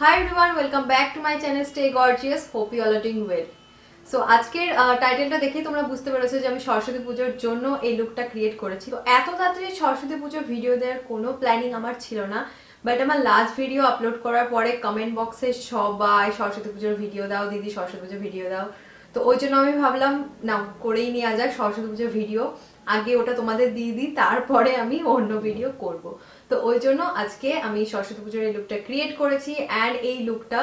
Hi everyone welcome back to my channel stay gorgeous hope you all well so আজকের টাইটেলটা দেখেই তোমরা বুঝতে পেরেছ যে আমি সরস্বতী পুজোর জন্য এই লুকটা ক্রিয়েট করেছি। তো এত তাড়াতাড়ি সরস্বতী পুজোর ভিডিও দেওয়ার কোনো প্ল্যানিং আমার ছিল না। বাট আমার লাস্ট ভিডিও আপলোড করার পরে কমেন্ট বক্সে সবাই সরস্বতী পুজোর ভিডিও দাও, দিদি সরস্বতী পুজোর ভিডিও দাও। তো ওই জন্য আমি ভাবলাম, না, করেই নেওয়া যাক সরস্বতী পুজোর ভিডিও আগে ওটা তোমাদের দিয়ে দিই, তারপরে আমি অন্য ভিডিও করব। তো ওই জন্য আজকে আমি সরস্বতী পুজোর এই লুকটা ক্রিয়েট করেছি অ্যান্ড এই লুকটা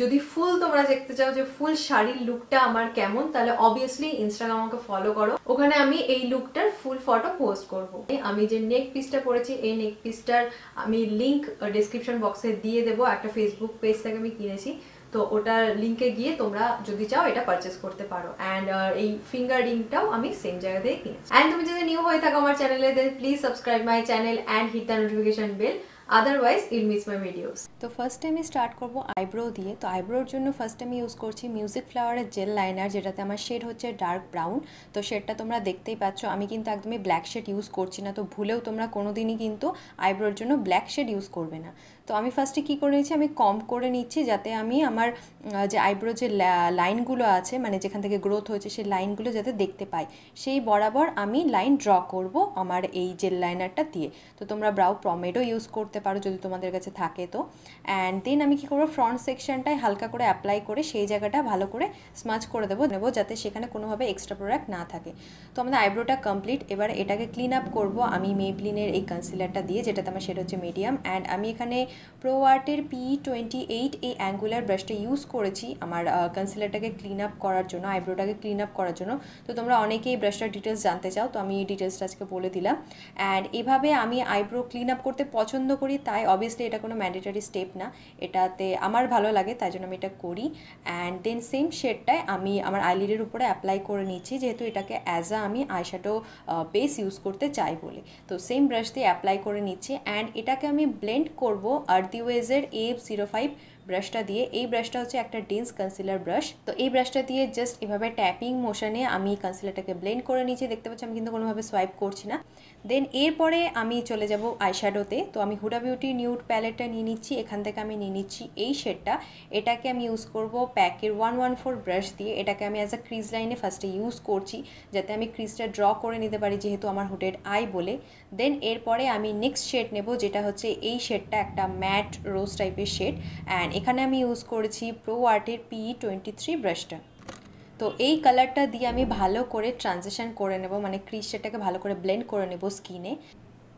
যদি ফুল তোমরা দেখতে চাও যে ফুল শাড়ির লুকটা আমার কেমন, তাহলে অবভিয়াসলি ইনস্টাগ্রাম আমাকে ফলো করো। ওখানে আমি এই লুকটার ফুল ফটো পোস্ট করব। আমি যে নেক পিসটা পরেছি, এই নেক পিসটার আমি লিংক ডিসক্রিপশন বক্সে দিয়ে দেবো। একটা ফেসবুক পেজ থেকে আমি কিনেছি। তো ওটার লিঙ্কে গিয়ে তোমরা যদি চাও এটা পারচেস করতে পারো। অ্যান্ড এই ফিঙ্গার রিংটাও আমি সেম জায়গা থেকে কিনেছি। অ্যান্ড তুমি যদি নিউ হয়ে থাকো আমার চ্যানেলে then please subscribe my channel and hit the notification bell otherwise I'll miss my videos তো ফার্স্ট আমি স্টার্ট করব আইব্রো দিয়ে। তো আইব্রোর জন্য ফার্স্ট আমি ইউজ করছি মিউজিক ফ্লাওয়ারের জেল লাইনার যেটাতে আমার শেড হচ্ছে ডার্ক ব্রাউন তো শেডটা তোমরা দেখতেই পাচ্ছ, আমি কিন্তু একদমই ব্ল্যাক শেড ইউজ করছি না। তো ভুলেও তোমরা কোনো দিনই কিন্তু আইব্রোর জন্য ব্ল্যাক শেড ইউজ করবে না। তো আমি ফার্স্টে কী করে নিচ্ছি আমি কম করে নিচ্ছি যাতে আমি আমার যে আইব্রো যে লাইনগুলো আছে মানে যেখান থেকে গ্রোথ হয়েছে সেই লাইনগুলো যাতে দেখতে পাই। সেই বরাবর আমি লাইন ড্র করব আমার এই জেল লাইনারটা দিয়ে। তো তোমরা ব্রাউ প্রমেডও ইউজ করতে পারো যদি তোমাদের কাছে থাকে তো। অ্যান্ড দেন আমি কী করব? ফ্রন্ট সেকশনটায় হালকা করে অ্যাপ্লাই করে সেই জায়গাটা ভালো করে স্মাচ করে দেবো নেব যাতে সেখানে কোনোভাবে এক্সট্রা প্রোডাক্ট না থাকে। তো আমাদের আইব্রোটা কমপ্লিট এবার এটাকে ক্লিন আপ করব আমি মেবলিনের এই কনসিলারটা দিয়ে, যেটাতে আমার সেটা হচ্ছে মিডিয়াম অ্যান্ড আমি এখানে প্রো আর্টের পি টোয়েন্টি এইট এই অ্যাঙ্গুলার ব্রাশটা ইউজ করেছি আমার কনসিলারটাকে ক্লিন আপ করার জন্য আইব্রোটাকে ক্লিন আপ করার জন্য। তো তোমরা অনেকেই এই ব্রাশটার ডিটেলস জানতে চাও, তো আমি এই ডিটেলসটা আজকে বলে দিলাম। অ্যান্ড এভাবে আমি আইব্রো ক্লিন আপ করতে পছন্দ করি, তাই অবভিয়াসলি এটা কোনো ম্যান্ডেটারি স্টেপ না। এটাতে আমার ভালো লাগে, তাই জন্য আমি এটা করি। অ্যান্ড দেন সেম শেডটায় আমি আমার আইলিডের উপরে অ্যাপ্লাই করে নিচ্ছি, যেহেতু এটাকে অ্যাজ আ আমি আইশ্যাডো বেস ইউজ করতে চাই বলে। তো সেম ব্রাশ দিয়ে অ্যাপ্লাই করে নিচ্ছি। অ্যান্ড এটাকে আমি ব্লেন্ড করব आरती T O A zero five ব্রাশটা দিয়ে, এই ব্রাশটা হচ্ছে একটা ডেন্স কনসিলার ব্রাশ তো এই ব্রাশটা দিয়ে জাস্ট এভাবে ট্যাপিং মোশনে আমি কনসিলারটাকে ব্লেন্ড করে নিয়েছি। দেখতে পাচ্ছি আমি কিন্তু কোনোভাবে সোয়াইপ করছি না। দেন এরপরে আমি চলে যাব আইশ্যাডোতে তো আমি হুডা বিউটি নিউড প্যালেটটা নিয়ে নিচ্ছি। এখান থেকে আমি নিয়ে নিচ্ছি এই শেডটা এটাকে আমি ইউজ করব প্যাকের ওয়ান ওয়ান ফোর ব্রাশ দিয়ে। এটাকে আমি অ্যাজ আ ক্রিজ লাইনে ফার্স্টে ইউজ করছি, যাতে আমি ক্রিজটা ড্র করে নিতে পারি, যেহেতু আমার হুডের আই বলে। দেন এরপরে আমি নেক্সট শেড নেব, যেটা হচ্ছে এই শেডটা একটা ম্যাট রোজ টাইপের শেড অ্যান্ড এখানে আমি ইউজ করেছি প্রো আর্টের পি টোয়েন্টি থ্রি ব্রাশটা তো এই কালারটা দিয়ে আমি ভালো করে ট্রানজেকশান করে নেব মানে ক্রিজ শেডটাকে ভালো করে ব্লেন্ড করে নেব স্কিনে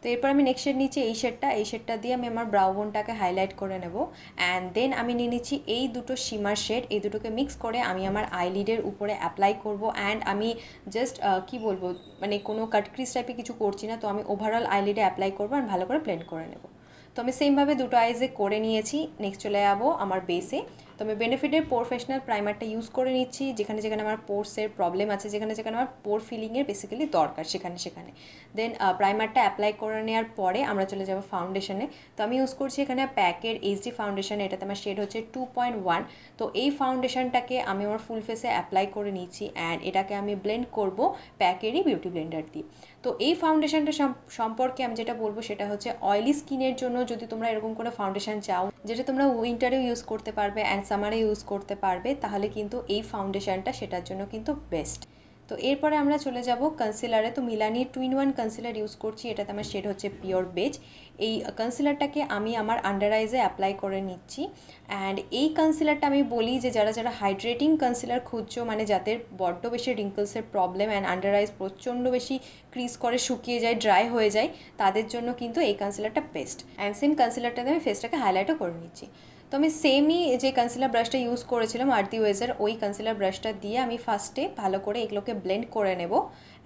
তো এরপর আমি নেক্সট শেড নিচ্ছি এই শেডটা এই শেডটা দিয়ে আমি আমার ব্রাউনটাকে হাইলাইট করে নেব। অ্যান্ড দেন আমি নিয়ে নিচ্ছি এই দুটো শিমার শেড এই দুটোকে মিক্স করে আমি আমার আইলিডের উপরে অ্যাপ্লাই করব। অ্যান্ড আমি জাস্ট কি বলব মানে কোনো কাটক্রিজ টাইপে কিছু করছি না। তো আমি ওভারঅল আইলিডে অ্যাপ্লাই করব আর ভালো করে ব্লেন্ড করে নেব। তো আমি সেমভাবে দুটো আইজে করে নিয়েছি নেক্সট চলে যাব আমার বেসে তো আমি বেনিফিটের প্রফেশনাল প্রাইমারটা ইউজ করে নিচ্ছি, যেখানে যেখানে আমার পোর্সের প্রবলেম আছে, যেখানে যেখানে আমার পোর ফিলিংয়ের বেসিক্যালি দরকার, সেখানে সেখানে। দেন প্রাইমারটা অ্যাপ্লাই করে নেওয়ার পরে আমরা চলে যাব ফাউন্ডেশনে তো আমি ইউজ করছি এখানে প্যাকের এইচডি ফাউন্ডেশন এটাতে আমার শেড হচ্ছে টু পয়েন্ট ওয়ান তো এই ফাউন্ডেশনটাকে আমি আমার ফুল ফেসে অ্যাপ্লাই করে নিচ্ছি অ্যান্ড এটাকে আমি ব্লেন্ড করব প্যাকেরই বিউটি ব্লেন্ডার দিয়ে। তো এই ফাউন্ডেশনটা সম্পর্কে আমি যেটা বলব সেটা হচ্ছে অয়েলি স্কিনের জন্য যদি তোমরা এরকম কোনো ফাউন্ডেশন চাও, যেটা তোমরা উইন্টারেও ইউজ করতে পারবে অ্যান্ড সামারে ইউজ করতে পারবে, তাহলে কিন্তু এই ফাউন্ডেশনটা সেটার জন্য কিন্তু বেস্ট তো এরপরে আমরা চলে যাব কনসিলারে তো Milani twin one concealer use করছি, এটাতে আমার শেড হচ্ছে পিওর বেজ এই কনসিলারটাকে আমি আমার আন্ডার আইজে অ্যাপ্লাই করে নিচ্ছি। অ্যান্ড এই কনসিলারটা আমি বলি যে, যারা যারা হাইড্রেটিং কনসিলার খুঁজছো মানে যাদের বড্ড বেশি রিঙ্কলসের প্রবলেম অ্যান্ড আন্ডার আইজ প্রচণ্ড বেশি ক্রিজ করে, শুকিয়ে যায় ড্রাই হয়ে যায়, তাদের জন্য কিন্তু এই কনসিলারটা বেস্ট অ্যান্ড সেম কনসিলারটাতে আমি ফেসটাকে হাইলাইটও করে নিচ্ছি। তো আমি সেমই যে কনসিলার ব্রাশটা ইউজ করেছিলাম, আরতি ওয়েজের ওই কনসিলার ব্রাশটা দিয়ে আমি ফার্স্টে ভালো করে এগুলোকে ব্লেন্ড করে নেব।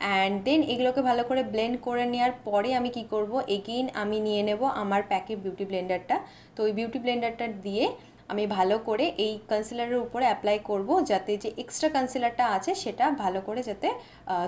অ্যান্ড দেন এগুলোকে ভালো করে ব্লেন্ড করে নেওয়ার পরে আমি কি করব? এগেইন আমি নিয়ে নেব আমার প্যাকেট বিউটি ব্লেন্ডারটা তো ওই বিউটি ব্লেন্ডারটা দিয়ে আমি ভালো করে এই কনসিলারের উপরে অ্যাপ্লাই করব যাতে যে এক্সট্রা কনসিলারটা আছে সেটা ভালো করে যাতে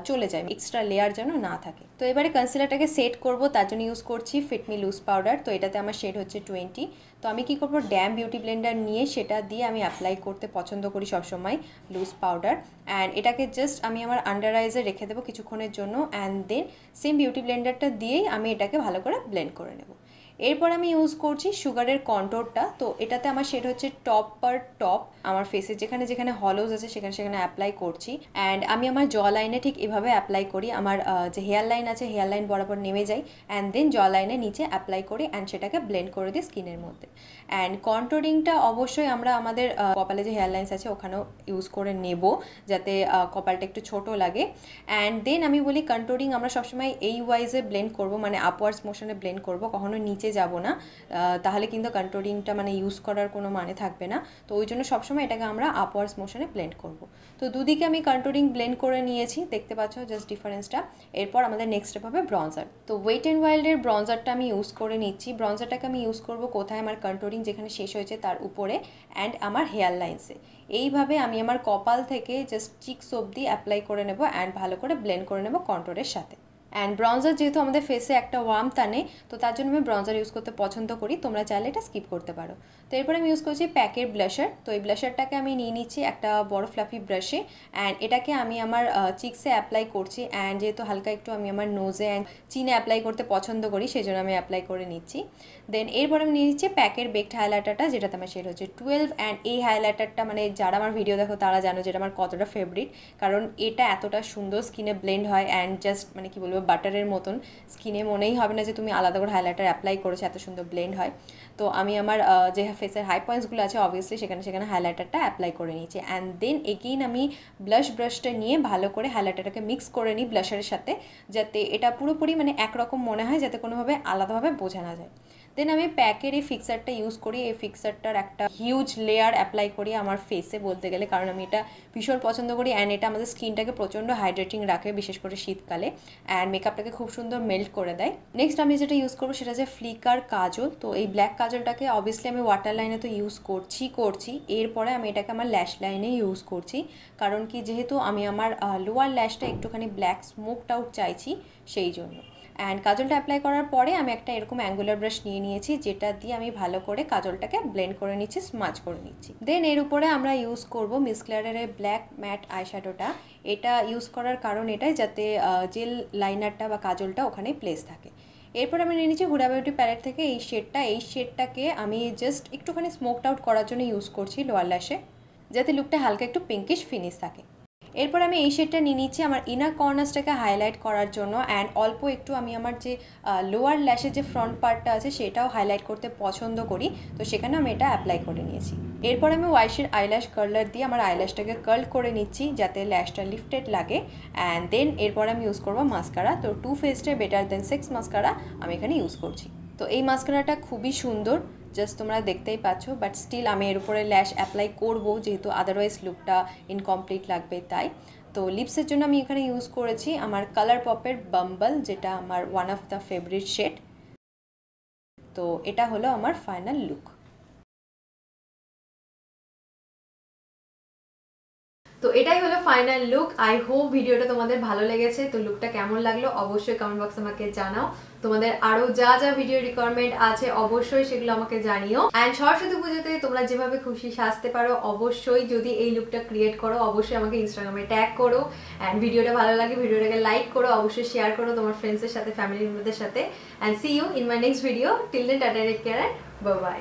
চলে যায় এক্সট্রা লেয়ার যেন না থাকে। তো এবারে কনসিলারটাকে সেট করব, তার জন্য ইউজ করছি ফিটমি লুজ পাউডার তো এটাতে আমার শেড হচ্ছে টোয়েন্টি তো আমি কি করব ড্যাম বিউটি ব্লেন্ডার নিয়ে সেটা দিয়ে আমি অ্যাপ্লাই করতে পছন্দ করি সবসময় লুজ পাউডার অ্যান্ড এটাকে জাস্ট আমি আমার আন্ডার আইজে রেখে দেবো কিছুক্ষণের জন্য অ্যান্ড দেন সেম বিউটি ব্লেন্ডারটা দিয়েই আমি এটাকে ভালো করে ব্লেন্ড করে নেব। এরপর আমি ইউজ করছি সুগারের কন্ট্রোরটা তো এটাতে আমার শেড হচ্ছে টপ পার টপ আমার ফেসে যেখানে যেখানে হলোজ আছে, সেখানে সেখানে অ্যাপ্লাই করছি। অ্যান্ড আমি আমার জ লাইনে ঠিক এভাবে অ্যাপ্লাই করি। আমার যে হেয়ার লাইন আছে হেয়ার লাইন বরাবর নেমে যাই অ্যান্ড দেন জ লাইনে নিচে অ্যাপ্লাই করি অ্যান্ড সেটাকে ব্লেন্ড করে দিই স্কিনের মধ্যে। অ্যান্ড কন্ট্রোরিংটা অবশ্যই আমরা আমাদের কপালে যে হেয়ার লাইন্স আছে, ওখানেও ইউজ করে নেব যাতে কপালটা একটু ছোট লাগে। অ্যান্ড দেন আমি বলি কন্ট্রোরিং আমরা সবসময় এই ওয়াইজে ব্লেন্ড করব মানে আপওয়ার্ডস মোশনে ব্লেন্ড করব। কখনো নিচে যাব না তাহলে কিন্তু কন্ট্রোলিংটা মানে ইউজ করার কোনো মানে থাকবে না। তো ওই জন্য সবসময় এটাকে আমরা আপওয়ার্ডস মোশনে ব্লেন্ড করব। তো দুদিকে আমি কন্ট্রোলিং ব্লেন্ড করে নিয়েছি, দেখতে পাচ্ছ জাস্ট ডিফারেন্সটা এরপর আমাদের নেক্সট স্টেপ হবে ব্রঞ্জার তো ওয়েট অ্যান্ড ওয়াইল্ডের ব্রঞ্জারটা আমি ইউজ করে নিচ্ছি। ব্রঞ্জারটাকে আমি ইউজ করব কোথায়? আমার কন্ট্রোলিং যেখানে শেষ হয়েছে তার উপরে অ্যান্ড আমার হেয়ার লাইন্সে এইভাবে আমি আমার কপাল থেকে জাস্ট চিক্স অবধি অ্যাপ্লাই করে নেব অ্যান্ড ভালো করে ব্লেন্ড করে নেব কন্ট্রোলের সাথে। অ্যান্ড ব্রঞ্জার যেহেতু আমাদের ফেসে একটা ওয়ার্ম টানে তো তার জন্য আমি ব্রঞ্জার ইউজ করতে পছন্দ করি। তোমরা চাইলে এটা স্কিপ করতে পারো। এরপর আমি ইউজ করছি প্যাকের ব্লাশার তো এই ব্লাশারটাকে আমি নিয়ে নিচ্ছি একটা বড় ফ্লাফি ব্রাশে অ্যান্ড এটাকে আমি আমার চিক্সে অ্যাপ্লাই করছি অ্যান্ড যেহেতু হালকা একটু আমি আমার নোজে অ্যান্ড চিনে অ্যাপ্লাই করতে পছন্দ করি সেই জন্য আমি অ্যাপ্লাই করে নিচ্ছি। দেন এরপর আমি নিয়ে নিচ্ছি প্যাকের বেকড হাইলাইটারটা যেটাতে আমার শেড হচ্ছে টুয়েলভ অ্যান্ড এই হাইলাইটারটা মানে যারা আমার ভিডিও দেখো তারা জানো যেটা আমার কতটা ফেভারিট কারণ এটা এতটা সুন্দর স্কিনে ব্লেন্ড হয় অ্যান্ড জাস্ট মানে কি বলব বাটারের মতন স্কিনে মনেই হবে না যে তুমি আলাদা করে হাইলাইটার অ্যাপ্লাই করেছ, এত সুন্দর ব্লেন্ড হয়। তো আমি আমার যে ফেসের হাই পয়েন্টসগুলো আছে অবভিয়াসলি সেখানে সেখানে হাইলাইটারটা অ্যাপ্লাই করে নিয়েছি। অ্যান্ড দেন এগেইন আমি ব্লাশ ব্রাশটা নিয়ে ভালো করে হাইলাইটারটাকে মিক্স করে নিই ব্লাশারের সাথে, যাতে এটা পুরোপুরি মানে একরকম মনে হয়, যাতে কোনোভাবে আলাদাভাবে বোঝা না যায়। দেন আমি প্যাকের এই ফিক্সারটা ইউজ করি। এই ফিক্সারটার একটা হিউজ লেয়ার অ্যাপ্লাই করি আমার ফেসে বলতে গেলে। কারণ আমি এটা ভীষণ পছন্দ করি অ্যান্ড এটা আমাদের স্কিনটাকে প্রচণ্ড হাইড্রেটিং রাখে, বিশেষ করে শীতকালে। অ্যান্ড মেকআপটাকে খুব সুন্দর মেল্ট করে দেয়। নেক্সট আমি যেটা ইউজ করব সেটা হচ্ছে ফ্লিকার কাজল। তো এই ব্ল্যাক কাজলটাকে অবভিয়াসলি আমি ওয়াটার লাইনে তো ইউজ করছি করছি। এরপরে আমি এটাকে আমার ল্যাশ লাইনে ইউজ করছি। কারণ কি? যেহেতু আমি আমার লোয়ার ল্যাশটা একটুখানি ব্ল্যাক স্মোকড আউট চাইছি, সেই জন্য। অ্যান্ড কাজলটা অ্যাপ্লাই করার পরে আমি একটা এরকম অ্যাঙ্গুলার ব্রাশ নিয়ে নিয়েছি, যেটা দিয়ে আমি ভালো করে কাজলটাকে ব্লেন্ড করে নিচ্ছি স্মাচ করে নিচ্ছি। দেন এর উপরে আমরা ইউজ করব মিস ক্লারের ব্ল্যাক ম্যাট আইশ্যাডোটা এটা ইউজ করার কারণ এটাই যাতে জেল লাইনারটা বা কাজলটা ওখানে প্লেস থাকে। এরপর আমি নিয়ে নিচ্ছি হুডা বিউটি প্যালেট থেকে এই শেডটা এই শেডটাকে আমি জাস্ট একটুখানি স্মোকড আউট করার জন্য ইউজ করছি লোয়ার ল্যাশে যাতে লুকটা হালকা একটু পিঙ্কিশ ফিনিশ থাকে। এরপর আমি এই শেডটা নিয়ে নিচ্ছি আমার ইনার কর্নার্সটাকে হাইলাইট করার জন্য অ্যান্ড অল্প একটু আমি আমার যে লোয়ার ল্যাশের যে ফ্রন্ট পার্টটা আছে সেটাও হাইলাইট করতে পছন্দ করি। তো সেখানে আমি এটা অ্যাপ্লাই করে নিয়েছি। এরপর আমি ওয়াইশের আইল্যাশ কার্লার দিয়ে আমার আইল্যাশটাকে কার্ল করে নিচ্ছি যাতে ল্যাশটা লিফটেড লাগে। অ্যান্ড দেন এরপর আমি ইউজ করব মাস্কারা তো Too Faced Better Than Sex mascara আমি এখানে ইউজ করছি। তো এই মাস্কারাটা খুবই সুন্দর। জাস্ট তোমরা দেখতেই পাচ্ছ বাট স্টিল আমি এর উপরে ল্যাশ অ্যাপ্লাই করব, যেহেতু আদারওয়াইজ লুকটা ইনকমপ্লিট লাগবে তাই। তো লিপসের জন্য আমি এখানে ইউজ করেছি আমার কালার পপের বাম্বল যেটা আমার one of the favourite shade তো এটা হলো আমার ফাইনাল লুক তো এটাই হলো ফাইনাল লুক আই হোপ ভিডিওটা তোমাদের ভালো লেগেছে। তো লুকটা কেমন লাগল অবশ্যই কমেন্ট বক্সে আমাকে জানাও। তোমাদের আরও যা যা ভিডিও রিকোয়ারমেন্ট আছে অবশ্যই সেগুলো আমাকে জানিও। অ্যান্ড সরস্বতী পুজোতে তোমরা যেভাবে খুশি সাজতে পারো অবশ্যই যদি এই লুকটা ক্রিয়েট করো, অবশ্যই আমাকে ইনস্টাগ্রামে ট্যাগ করো। অ্যান্ড ভিডিওটা ভালো লাগে, ভিডিওটাকে লাইক করো, অবশ্যই শেয়ার করো তোমার ফ্রেন্ডসের সাথে ফ্যামিলি মেম্বারদের সাথে। And see you in my next video till then tata take care bye